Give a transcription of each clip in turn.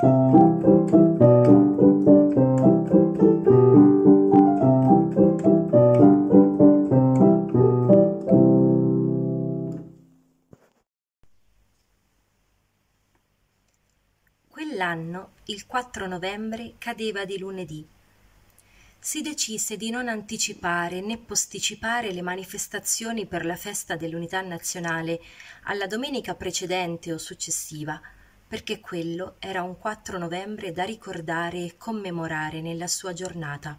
Quell'anno il 4 novembre cadeva di lunedì. Si decise di non anticipare né posticipare le manifestazioni per la festa dell'Unità Nazionale alla domenica precedente o successiva, perché quello era un 4 novembre da ricordare e commemorare nella sua giornata.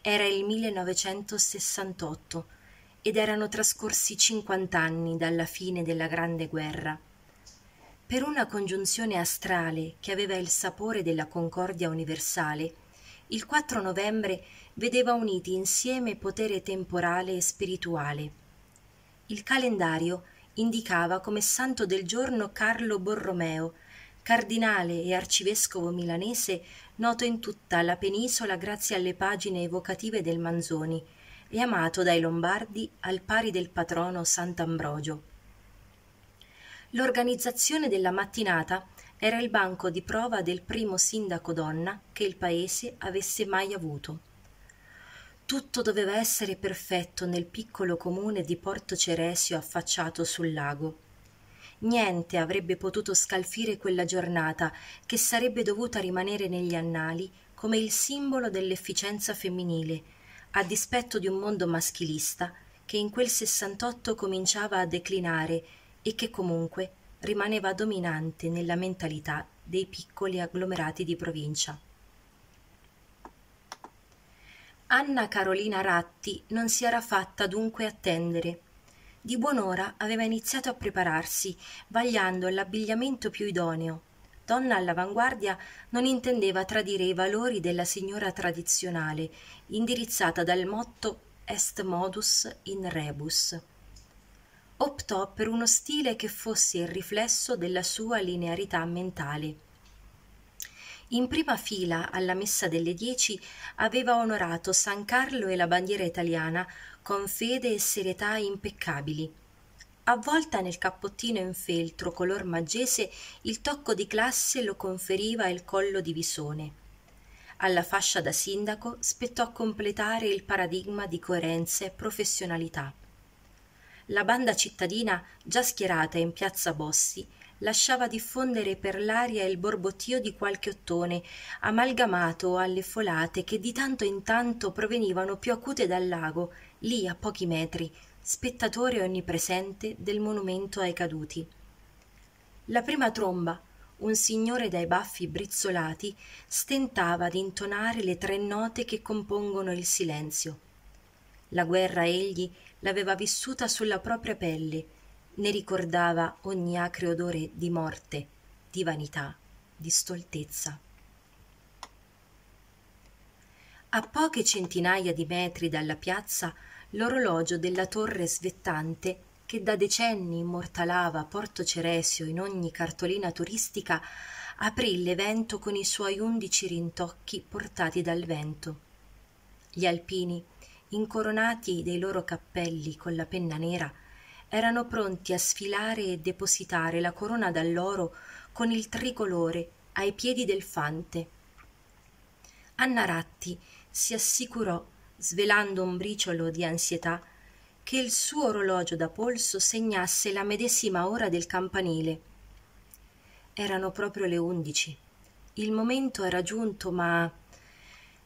Era il 1968 ed erano trascorsi cinquant'anni dalla fine della Grande Guerra per una congiunzione astrale che aveva il sapore della concordia universale, il 4 novembre vedeva uniti insieme potere temporale e spirituale. Il calendario indicava come santo del giorno Carlo Borromeo, cardinale e arcivescovo milanese noto in tutta la penisola grazie alle pagine evocative del Manzoni e amato dai Lombardi al pari del patrono Sant'Ambrogio. L'organizzazione della mattinata era il banco di prova del primo sindaco donna che il paese avesse mai avuto. Tutto doveva essere perfetto nel piccolo comune di Porto Ceresio affacciato sul lago. Niente avrebbe potuto scalfire quella giornata che sarebbe dovuta rimanere negli annali come il simbolo dell'efficienza femminile, a dispetto di un mondo maschilista che in quel 68 cominciava a declinare e che comunque rimaneva dominante nella mentalità dei piccoli agglomerati di provincia. Anna Carolina Ratti non si era fatta dunque attendere. Di buon'ora aveva iniziato a prepararsi, vagliando l'abbigliamento più idoneo. Donna all'avanguardia non intendeva tradire i valori della signora tradizionale, indirizzata dal motto est modus in rebus optò per uno stile che fosse il riflesso della sua linearità mentale. In prima fila alla messa delle dieci aveva onorato San Carlo e la bandiera italiana con fede e serietà impeccabili. Avvolta nel cappottino in feltro color maggese, il tocco di classe lo conferiva il collo di visone. Alla fascia da sindaco spettò completare il paradigma di coerenza e professionalità la banda cittadina già schierata in piazza Bossi lasciava diffondere per l'aria il borbottio di qualche ottone amalgamato alle folate che di tanto in tanto provenivano più acute dal lago lì a pochi metri spettatore onnipresente del monumento ai caduti. La prima tromba un signore dai baffi brizzolati stentava ad intonare le tre note che compongono il silenzio la guerra egli l'aveva vissuta sulla propria pelle, ne ricordava ogni acre odore di morte, di vanità, di stoltezza. A poche centinaia di metri dalla piazza l'orologio della torre svettante che da decenni immortalava Porto Ceresio in ogni cartolina turistica aprì l'evento con i suoi undici rintocchi portati dal vento. Gli alpini incoronati dei loro cappelli con la penna nera, erano pronti a sfilare e depositare la corona d'alloro con il tricolore ai piedi del fante. Anna Ratti si assicurò, svelando un briciolo di ansietà, che il suo orologio da polso segnasse la medesima ora del campanile. Erano proprio le undici. Il momento era giunto, ma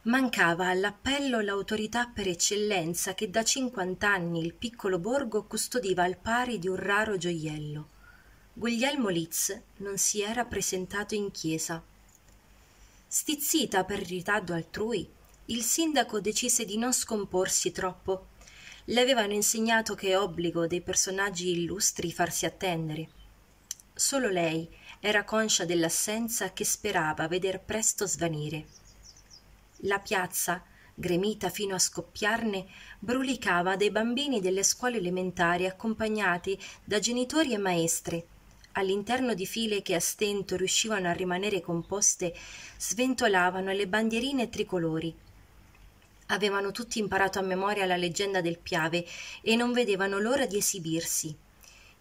Mancava all'appello l'autorità per eccellenza che da cinquant'anni il piccolo borgo custodiva al pari di un raro gioiello. Guglielmo Litz non si era presentato in chiesa. Stizzita per il ritardo altrui, il sindaco decise di non scomporsi troppo. Le avevano insegnato che è obbligo dei personaggi illustri farsi attendere. Solo lei era conscia dell'assenza che sperava veder presto svanire la piazza gremita fino a scoppiarne brulicava dei bambini delle scuole elementari accompagnati da genitori e maestre. All'interno di file che a stento riuscivano a rimanere composte sventolavano le bandierine tricolori. Avevano tutti imparato a memoria la leggenda del piave e non vedevano l'ora di esibirsi.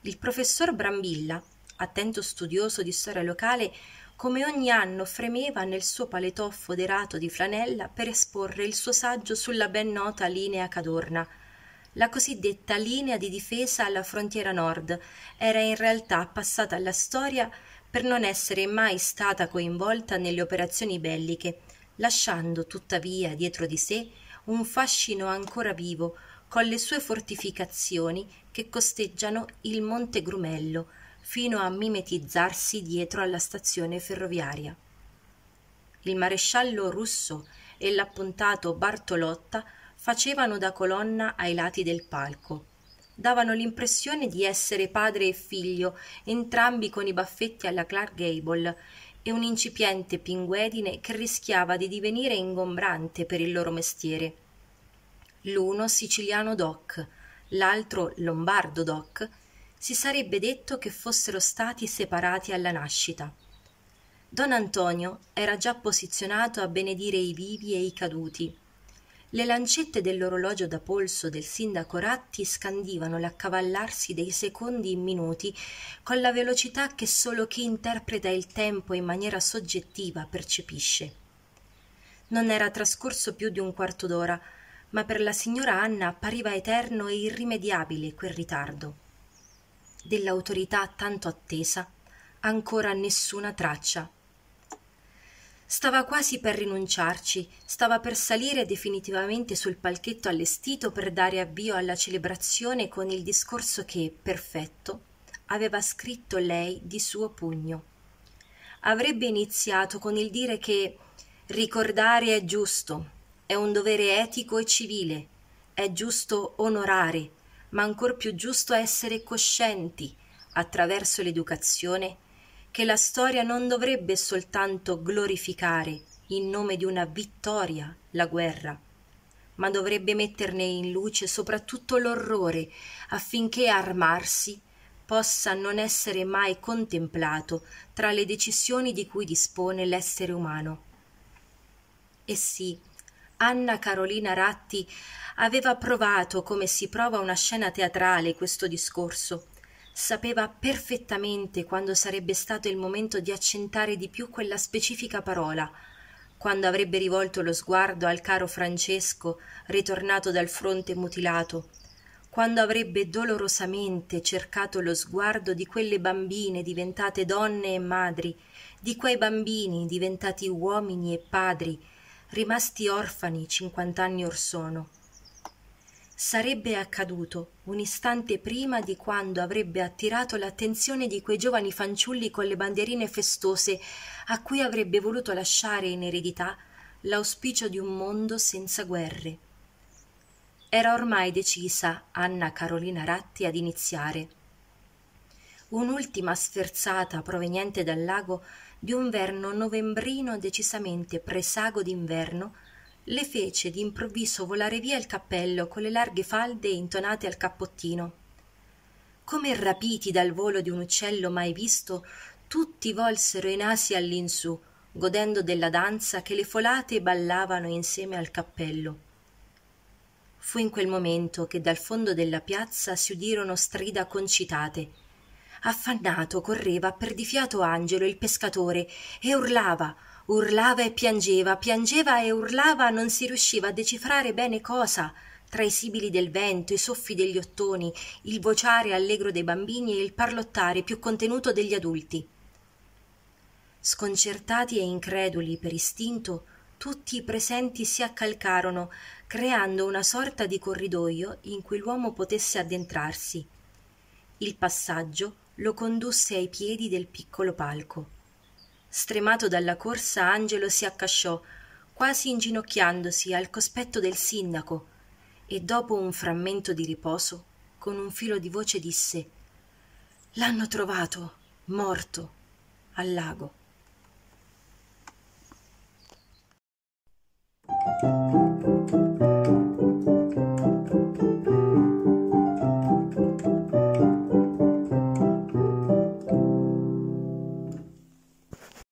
Il professor brambilla attento studioso di storia locale come ogni anno fremeva nel suo paletò foderato di flanella per esporre il suo saggio sulla ben nota linea Cadorna. La cosiddetta linea di difesa alla frontiera nord era in realtà passata alla storia per non essere mai stata coinvolta nelle operazioni belliche, lasciando tuttavia dietro di sé un fascino ancora vivo con le sue fortificazioni che costeggiano il Monte Grumello, fino a mimetizzarsi dietro alla stazione ferroviaria. Il maresciallo russo e l'appuntato Bartolotta facevano da colonna ai lati del palco. Davano l'impressione di essere padre e figlio, entrambi con i baffetti alla Clark Gable e un incipiente pinguedine che rischiava di divenire ingombrante per il loro mestiere. L'uno siciliano doc, l'altro lombardo doc, si sarebbe detto che fossero stati separati alla nascita. Don Antonio era già posizionato a benedire i vivi e i caduti. Le lancette dell'orologio da polso del sindaco Ratti scandivano l'accavallarsi dei secondi in minuti con la velocità che solo chi interpreta il tempo in maniera soggettiva percepisce. Non era trascorso più di un quarto d'ora, ma per la signora Anna appariva eterno e irrimediabile quel ritardo dell'autorità tanto attesa, ancora nessuna traccia. Stava quasi per rinunciarci, stava per salire definitivamente sul palchetto allestito per dare avvio alla celebrazione con il discorso che, perfetto, aveva scritto lei di suo pugno. Avrebbe iniziato con il dire che ricordare è giusto, è un dovere etico e civile, è giusto onorare, ma ancor più giusto essere coscienti, attraverso l'educazione, che la storia non dovrebbe soltanto glorificare in nome di una vittoria la guerra, ma dovrebbe metterne in luce soprattutto l'orrore affinché armarsi possa non essere mai contemplato tra le decisioni di cui dispone l'essere umano. E sì, Anna Carolina Ratti aveva provato come si prova una scena teatrale questo discorso. Sapeva perfettamente quando sarebbe stato il momento di accentare di più quella specifica parola, quando avrebbe rivolto lo sguardo al caro Francesco ritornato dal fronte mutilato, quando avrebbe dolorosamente cercato lo sguardo di quelle bambine diventate donne e madri, di quei bambini diventati uomini e padri, rimasti orfani cinquant'anni or sono. Sarebbe accaduto un istante prima di quando avrebbe attirato l'attenzione di quei giovani fanciulli con le bandierine festose a cui avrebbe voluto lasciare in eredità l'auspicio di un mondo senza guerre. Era ormai decisa Anna Carolina Ratti ad iniziare. Un'ultima sferzata proveniente dal lago di un verno novembrino decisamente presago d'inverno, le fece d'improvviso volare via il cappello con le larghe falde intonate al cappottino. Come rapiti dal volo di un uccello mai visto, tutti volsero i nasi all'insù, godendo della danza che le folate ballavano insieme al cappello. Fu in quel momento che dal fondo della piazza si udirono strida concitate affannato correva per di fiato Angelo il pescatore e urlava urlava e piangeva piangeva e urlava non si riusciva a decifrare bene cosa. Tra i sibili del vento i soffi degli ottoni il vociare allegro dei bambini e il parlottare più contenuto degli adulti. Sconcertati e increduli per istinto tutti i presenti si accalcarono creando una sorta di corridoio in cui l'uomo potesse addentrarsi. Il passaggio lo condusse ai piedi del piccolo palco. Stremato dalla corsa, Angelo si accasciò, quasi inginocchiandosi al cospetto del sindaco, e dopo un frammento di riposo, con un filo di voce disse L'hanno trovato, morto, al lago.